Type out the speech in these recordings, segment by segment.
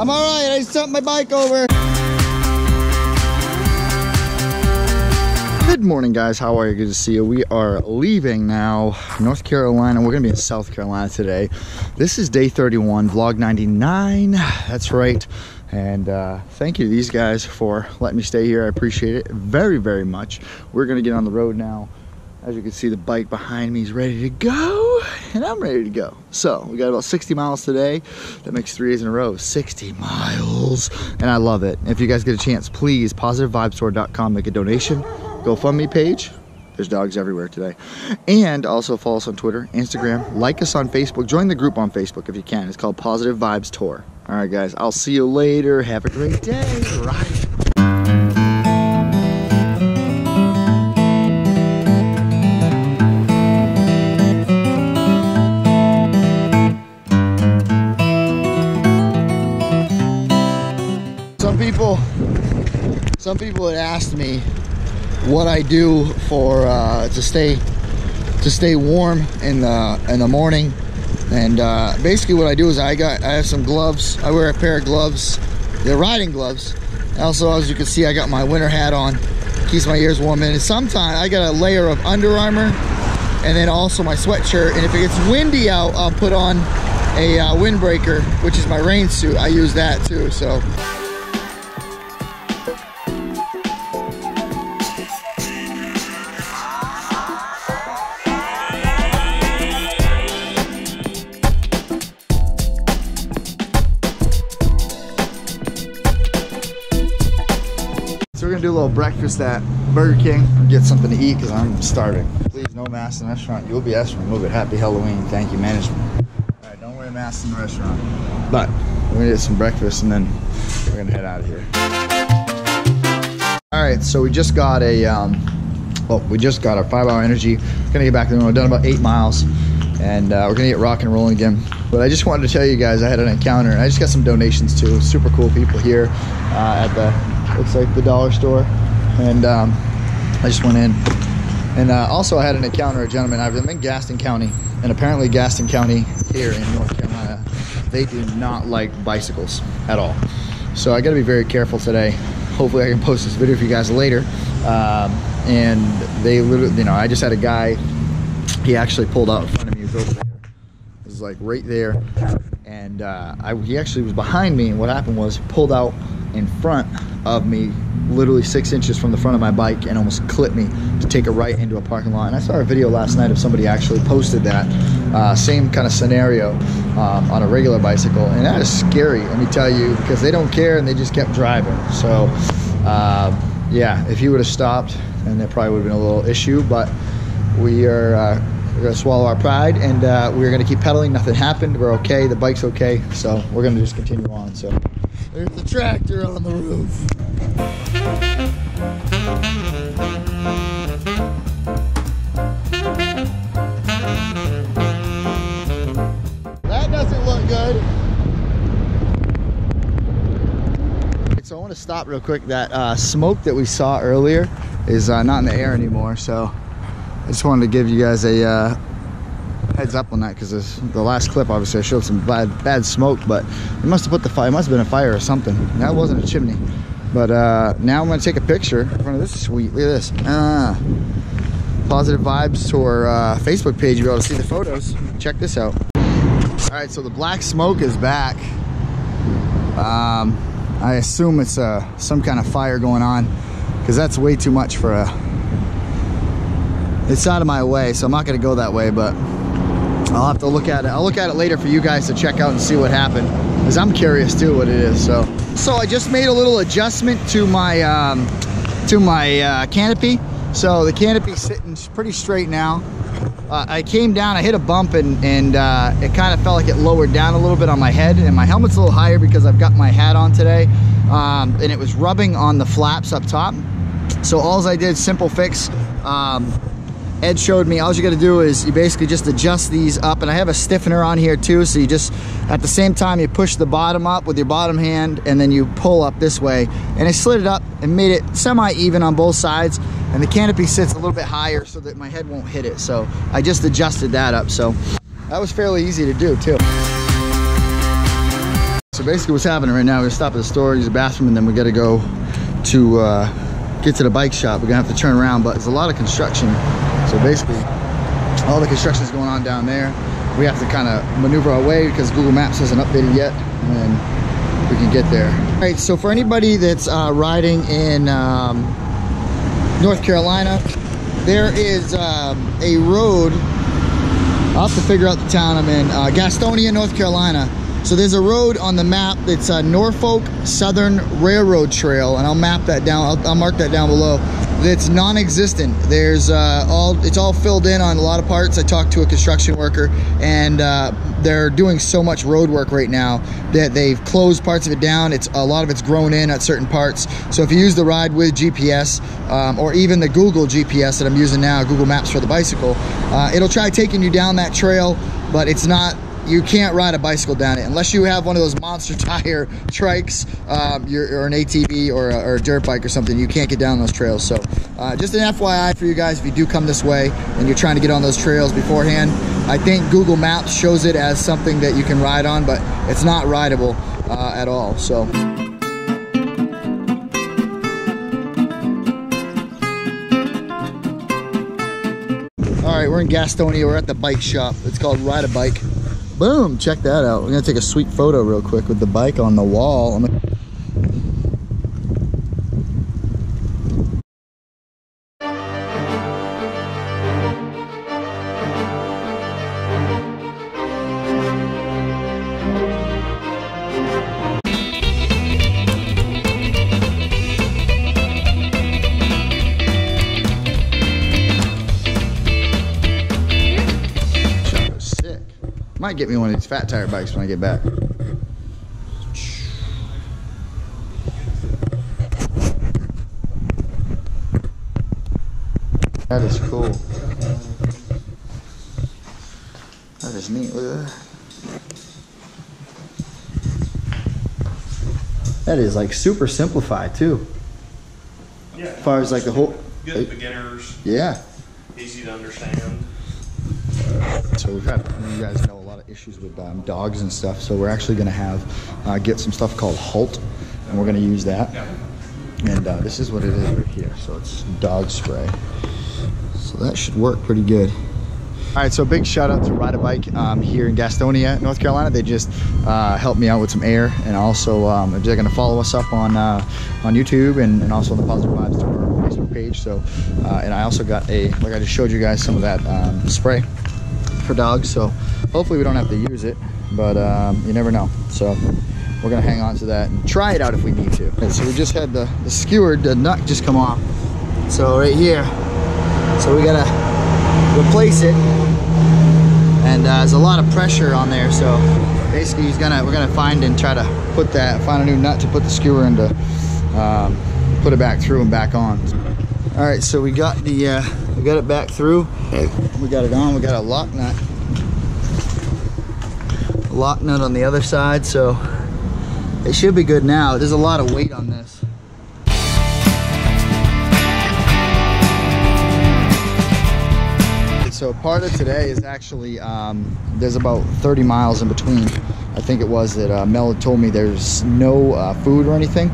I'm all right. I just jumped my bike over. Good morning, guys. How are you? Good to see you. We are leaving now, North Carolina. We're going to be in South Carolina today. This is day 31, vlog 99. That's right. And uh, thank you these guys for letting me stay here. I appreciate it very, very much. We're going to get on the road now. As you can see, the bike behind me is ready to go, and I'm ready to go. So we got about 60 miles today. That makes three days in a row, 60 miles, and I love it. If you guys get a chance, please, positivevibestore.com, make a donation, GoFundMe page. There's dogs everywhere today. And also follow us on Twitter, Instagram, like us on Facebook, join the group on Facebook if you can. It's called Positive Vibes Tour. All right, guys, I'll see you later. Have a great day. Right. Some people had asked me what I do for uh, to stay to stay warm in the in the morning, and uh, basically what I do is I got I have some gloves. I wear a pair of gloves. They're riding gloves. Also, as you can see, I got my winter hat on. Keeps my ears warm. And sometimes I got a layer of Under Armour, and then also my sweatshirt. And if it gets windy out, I'll put on a uh, windbreaker, which is my rain suit. I use that too. So. So we're gonna do a little breakfast at Burger King get something to eat because I'm starving. Please, no masks in the restaurant. You'll be asked to remove it. Happy Halloween. Thank you, management. All right, don't wear masks in the restaurant. But we're gonna get some breakfast and then we're gonna head out of here. All right, so we just got a, um, well, we just got our five-hour energy. Gonna get back to the room. We've done about eight miles, and uh, we're gonna get rock and rolling again. But I just wanted to tell you guys I had an encounter, and I just got some donations too. Super cool people here uh, at the looks like the dollar store, and um, I just went in. And uh, also, I had an encounter. A gentleman. I've been in Gaston County, and apparently Gaston County here in North Carolina, they do not like bicycles at all. So I got to be very careful today. Hopefully, I can post this video for you guys later. Um, and they literally, you know, I just had a guy. He actually pulled out in front of me. It was like right there, and uh, I, he actually was behind me. And what happened was, he pulled out in front of me, literally six inches from the front of my bike, and almost clipped me to take a right into a parking lot. And I saw a video last night of somebody actually posted that uh, same kind of scenario um, on a regular bicycle, and that is scary. Let me tell you, because they don't care and they just kept driving. So, uh, yeah, if you would have stopped, and there probably would have been a little issue. But we are. Uh, we're gonna swallow our pride and uh, we're gonna keep pedaling. Nothing happened. We're okay. The bike's okay. So we're gonna just continue on. So there's the tractor on the roof. That doesn't look good. So I want to stop real quick. That uh, smoke that we saw earlier is uh, not in the air anymore. So I just wanted to give you guys a uh, heads up on that because the last clip obviously I showed some bad bad smoke, but it must have put the fire. It must have been a fire or something. That wasn't a chimney. But uh, now I'm gonna take a picture in front of this sweet. Look at this. Ah, Positive Vibes Tour uh, Facebook page. You'll be able to see the photos. Check this out. All right, so the black smoke is back. Um, I assume it's uh, some kind of fire going on because that's way too much for a. It's out of my way, so I'm not gonna go that way, but I'll have to look at it. I'll look at it later for you guys to check out and see what happened because I'm curious too what it is. So, so I just made a little adjustment to my um, to my uh, canopy. So the canopy's sitting pretty straight now. Uh, I came down, I hit a bump and, and uh, it kind of felt like it lowered down a little bit on my head and my helmet's a little higher because I've got my hat on today um, and it was rubbing on the flaps up top. So all I did, simple fix, um, Ed showed me all you got to do is you basically just adjust these up and I have a stiffener on here too so you just at the same time you push the bottom up with your bottom hand and then you pull up this way and I slid it up and made it semi-even on both sides and the canopy sits a little bit higher so that my head won't hit it so I just adjusted that up so that was fairly easy to do too so basically what's happening right now, we're gonna stop at the store, use the bathroom, and then we gotta go to uh, get to the bike shop. We're gonna have to turn around, but there's a lot of construction. So basically, all the construction is going on down there. We have to kind of maneuver our way because Google Maps hasn't updated yet, and we can get there. All right, so for anybody that's uh, riding in um, North Carolina, there is um, a road I'll have to figure out the town I'm in. Uh, Gastonia, North Carolina. So there's a road on the map that's a Norfolk Southern Railroad Trail, and I'll map that down. I'll, I'll mark that down below. That's non-existent. There's uh, all it's all filled in on a lot of parts. I talked to a construction worker, and uh, they're doing so much road work right now that they've closed parts of it down. It's a lot of it's grown in at certain parts. So if you use the ride with GPS um, or even the Google GPS that I'm using now, Google Maps for the bicycle, uh, it'll try taking you down that trail, but it's not you can't ride a bicycle down it unless you have one of those monster tire trikes um, or an ATV or a, or a, dirt bike or something you can't get down those trails so uh, just an FYI for you guys if you do come this way and you're trying to get on those trails beforehand I think Google Maps shows it as something that you can ride on but it's not rideable uh, at all so All right, we're in Gastonia. We're at the bike shop. It's called Ride a Bike. Boom, check that out. We're gonna take a sweet photo real quick with the bike on the wall. Might get me one of these fat tire bikes when I get back. That is cool. That is neat. Look at that. That is like super simplified too. Yeah. As far as like the whole. Good beginners, Yeah. easy to understand. So we've had, you guys know, a lot of issues with um, dogs and stuff. So we're actually going to have uh, get some stuff called Halt, and we're going to use that. And uh, this is what it is right here. So it's dog spray. So that should work pretty good. All right, so big shout out to Ride a Bike um, here in Gastonia, North Carolina. They just uh, helped me out with some air, and also um, they're going to follow us up on uh, on YouTube and, and also on the Positive Vibes Tour Facebook page. So, uh, and I also got a like I just showed you guys some of that um, spray for dogs. So hopefully we don't have to use it, but um, you never know. So we're gonna hang on to that and try it out if we need to. Okay, so we just had the, the skewer, the nut just come off. So right here, so we gotta replace it. And uh, there's a lot of pressure on there. So basically he's gonna, we're gonna find and try to put that, find a new nut to put the skewer into, um, put it back through and back on. All right, so we got the, uh, we got it back through. We got it on, we got a lock nut. A lock nut on the other side, so it should be good now. There's a lot of weight on this. So part of today is actually, um, there's about 30 miles in between. I think it was that uh, Mel had told me there's no uh, food or anything.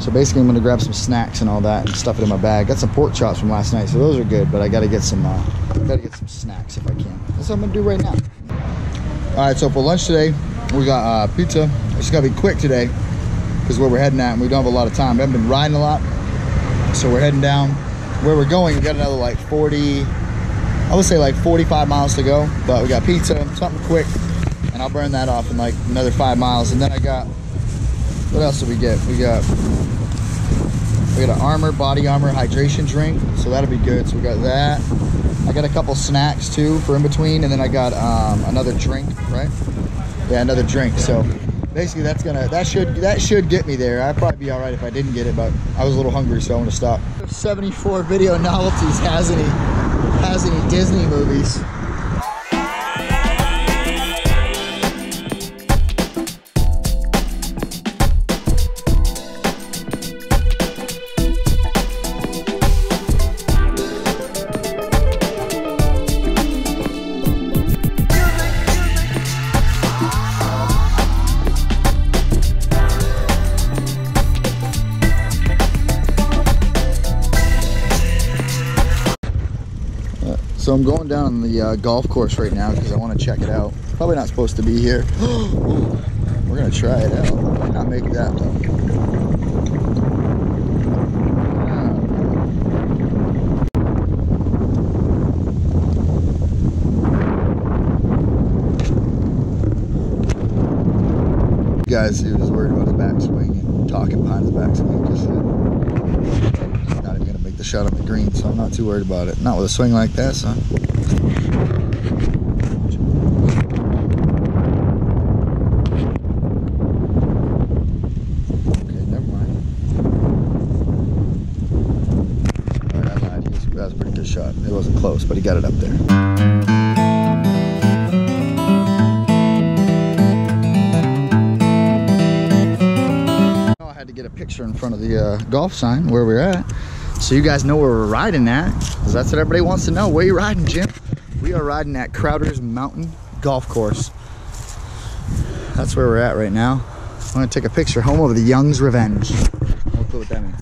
So basically I'm gonna grab some snacks and all that and stuff it in my bag. Got some pork chops from last night, so those are good, but I gotta get some, uh, gotta get some snacks if I can. That's what I'm gonna do right now. All right, so for lunch today, we got uh, pizza. It's gonna be quick today because where we're heading at and we don't have a lot of time. We haven't been riding a lot, so we're heading down. Where we're going, we got another like 40, I would say like 45 miles to go, but we got pizza, something quick, and I'll burn that off in like another five miles. And then I got, what else did we get? We got, we got an armor, body armor hydration drink, so that'll be good. So we got that. I got a couple snacks too for in between, and then I got um, another drink, right? Yeah, another drink. So basically, that's gonna that should that should get me there. I'd probably be all right if I didn't get it, but I was a little hungry, so I want to stop. 74 video novelties has any has any Disney movies. I'm going down the uh, golf course right now because I want to check it out. Probably not supposed to be here. We're gonna try it out. Might not make that though. Guys, he was worried about his backswing and talking behind his backswing. Just said, he's not even gonna make the shot on the green, so I'm not too worried about it. Not with a swing like that, son. Okay, never mind. Alright, I lied. That was a pretty good shot. It wasn't close, but he got it up there. I had to get a picture in front of the uh, golf sign where we're at. So you guys know where we're riding at. Because that's what everybody wants to know. Where you riding, Jim? We are riding at Crowder's Mountain Golf Course. That's where we're at right now. I'm gonna take a picture. Home of the Young's Revenge. No clue what that means.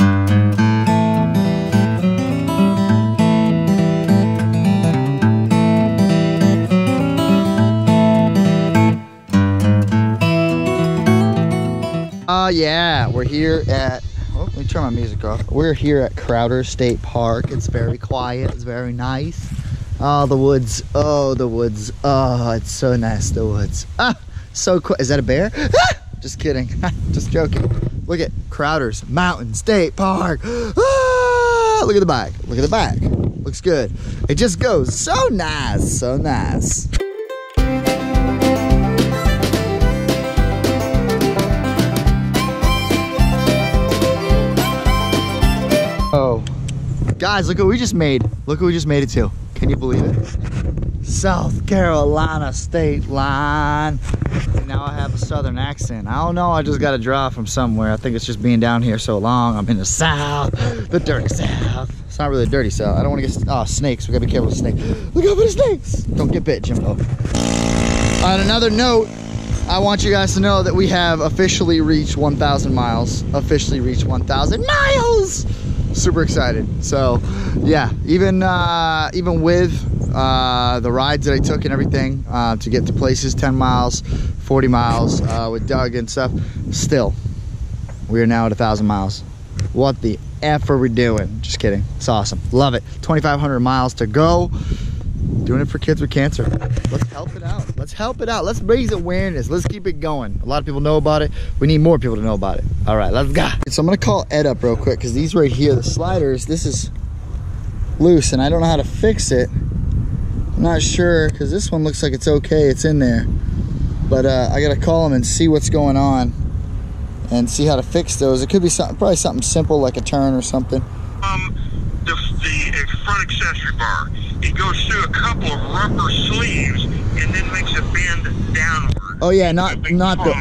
Oh yeah, we're here at. Me turn my music off. We're here at Crowder State Park. It's very quiet. It's very nice. Oh, the woods. Oh, the woods. Oh, it's so nice. The woods. Ah, so cool. Is that a bear? Ah, just kidding. just joking. Look at Crowder's Mountain State Park. Ah, look at the back. Look at the back. Looks good. It just goes so nice. So nice. Guys, look what we just made. Look what we just made it to. Can you believe it? South Carolina state line. And now I have a southern accent. I don't know, I just got a draw from somewhere. I think it's just being down here so long. I'm in the south, the dirty south. It's not really a dirty south. I don't want to get, oh, snakes. We gotta be careful with snakes. Look out for the snakes. Don't get bit, Jimbo. On another note, I want you guys to know that we have officially reached 1,000 miles. Officially reached 1,000 miles. Super excited. So, yeah, even uh, even with uh, the rides that I took and everything uh, to get to places, 10 miles, 40 miles uh, with Doug and stuff, still, we are now at a 1,000 miles. What the F are we doing? Just kidding. It's awesome. Love it. 2,500 miles to go. Doing it for kids with cancer. Let's help it out. Let's help it out. Let's raise awareness. Let's keep it going. A lot of people know about it. We need more people to know about it. All right, let's go. So I'm gonna call Ed up real quick because these right here, the sliders, this is loose and I don't know how to fix it. I'm not sure because this one looks like it's okay. It's in there. But uh, I gotta call him and see what's going on and see how to fix those. It could be something, probably something simple like a turn or something. um, the, the front accessory bar. It goes through a couple of rubber sleeves and then makes a bend downward. Oh yeah, not not the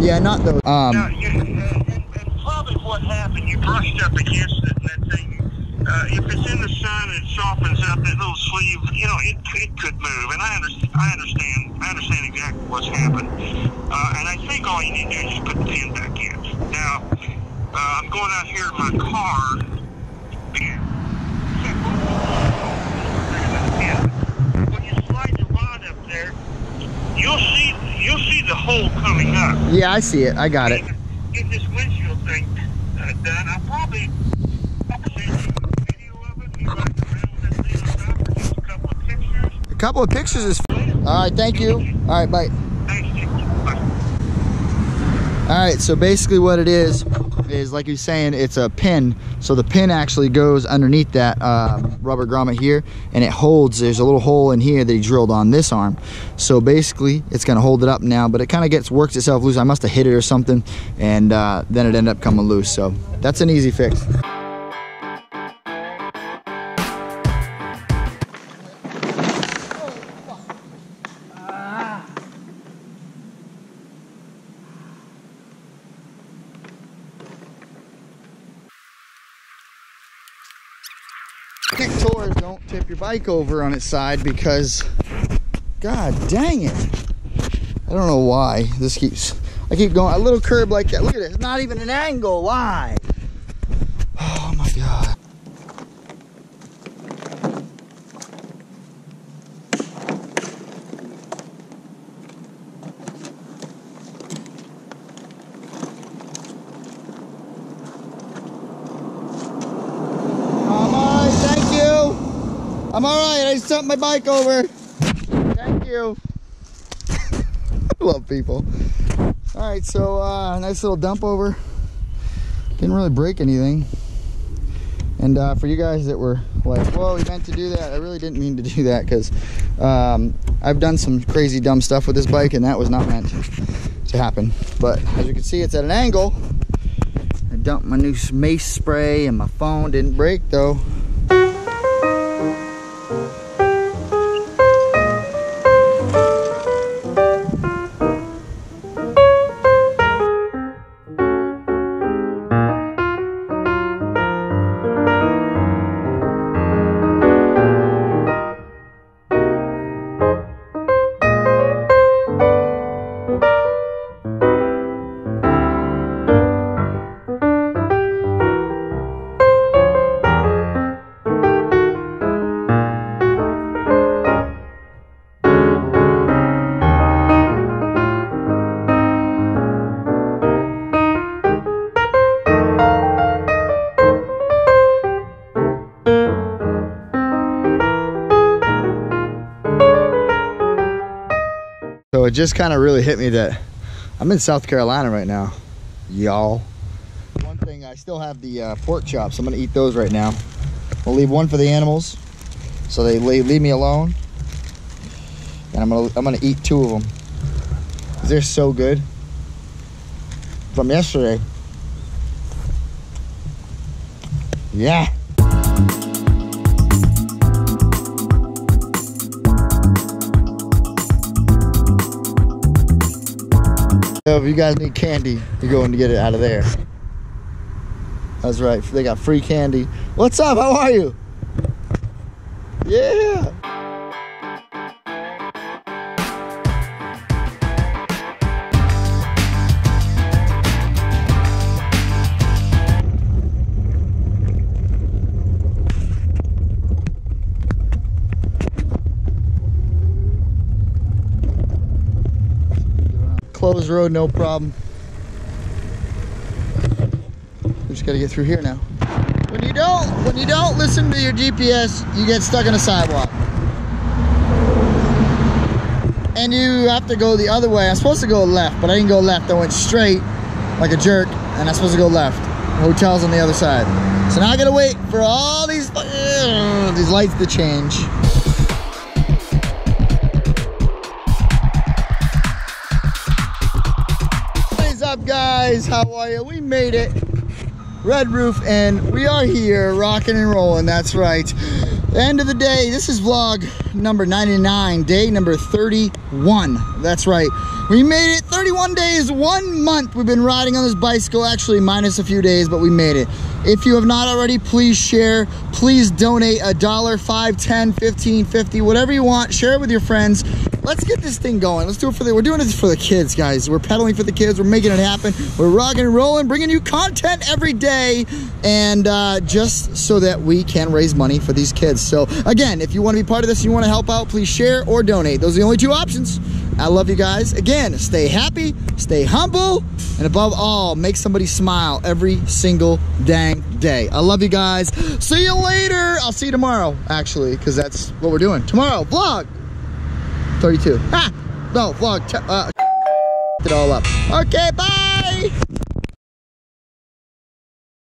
yeah, not the um. Now, you, and, and probably what happened, you brushed up against it and that thing, uh, if it's in the sun and it softens up, that little sleeve, you know, it, it could move. And I, under, I understand, I understand exactly what's happened. Uh, and I think all you need to do is just put the pin back in. Now, uh, I'm going out here in my car. When you slide the rod up there, you'll see you'll see the hole coming up. Yeah, I see it. I got it. Get this windshield thing uh, done. I'll probably a video of it. You ride around with that thing on top, or just a couple of pictures. A couple of pictures is. All right, thank you. All right, bye. Bye. All right, so basically what it is is like you're saying, it's a pin. So the pin actually goes underneath that um, rubber grommet here, and it holds. There's a little hole in here that he drilled on this arm. So basically, it's gonna hold it up now, but it kind of gets works itself loose. I must have hit it or something, and uh, then it ended up coming loose. So that's an easy fix. Bike over on its side because, god dang it. I don't know why this keeps, I keep going, a little curb like that. Look at it, it's not even an angle, why? Oh my god. Just jumped my bike over. Thank you. I love people. All right, so uh, nice little dump over. Didn't really break anything. And uh, for you guys that were like, whoa, we meant to do that. I really didn't mean to do that because um, I've done some crazy dumb stuff with this bike and that was not meant to happen. But as you can see, it's at an angle. I dumped my new mace spray and my phone didn't break though. It just kind of really hit me that I'm in South Carolina right now, y'all. One thing, I still have the uh, pork chops. I'm gonna eat those right now. We'll leave one for the animals, so they leave, leave me alone. And I'm gonna I'm gonna eat two of them. They're so good. From yesterday. Yeah. So if you guys need candy, you're going to get it out of there. That's right. They got free candy. What's up? How are you? Yeah. Closed road, no problem. We just gotta get through here now. When you don't, when you don't listen to your GPS, you get stuck on a sidewalk. And you have to go the other way. I'm supposed to go left, but I didn't go left. I went straight like a jerk, and I'm supposed to go left. Hotel's on the other side. So now I gotta wait for all these uh, these lights to change. Guys? How are you? We made it. Red Roof, and we are here rocking and rolling. That's right. End of the day, this is vlog number 99, day number 31. That's right. We made it 31 days, one month we've been riding on this bicycle, actually minus a few days, but we made it. If you have not already, please share. Please donate a dollar, five, 10, 15, 50, whatever you want. Share it with your friends. Let's get this thing going. Let's do it for the, we're doing this for the kids, guys. We're pedaling for the kids. We're making it happen. We're rocking and rolling, bringing you content every day. And uh, just so that we can raise money for these kids. So again, if you want to be part of this and you want to help out, please share or donate. Those are the only two options. I love you guys. Again, stay happy, stay humble, and above all, make somebody smile every single dang day. I love you guys. See you later. I'll see you tomorrow, actually, because that's what we're doing. Tomorrow, vlog 32. Ha! No, vlog, uh, it all up. Okay, bye!